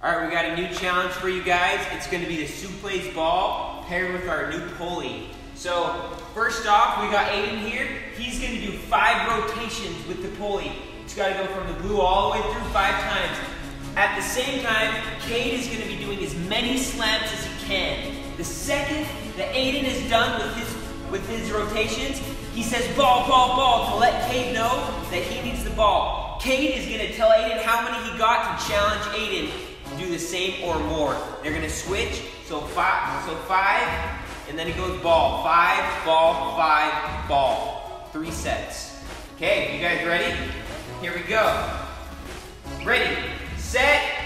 All right, we got a new challenge for you guys. It's going to be the Suples ball paired with our new pulley. So first off, we got Aiden here. He's going to do five rotations with the pulley. It's got to go from the blue all the way through five times. At the same time, Cade is going to be doing as many slams as he can. The second that Aiden is done with his with his rotations, he says ball, ball, ball to let Cade know that he needs the ball. Cade is going to tell Aiden how many he got to challenge Aiden do the same or more. They're gonna switch, so five, so five, and then it goes ball. Five, ball, five, ball. Three sets. Okay, you guys ready? Here we go. Ready, set,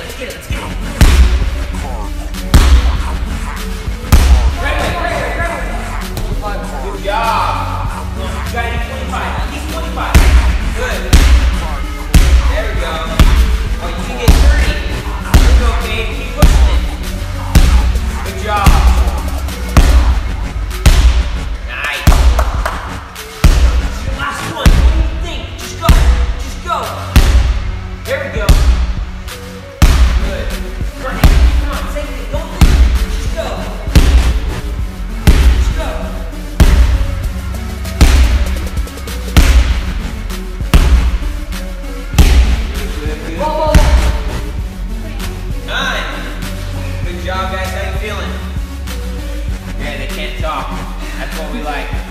Let's get That's what we like.